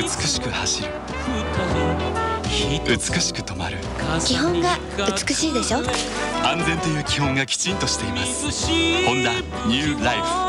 美しく走る。美しく止まる。基本が美しいでしょ？安全という基本がきちんとしています。ホンダニューライフ。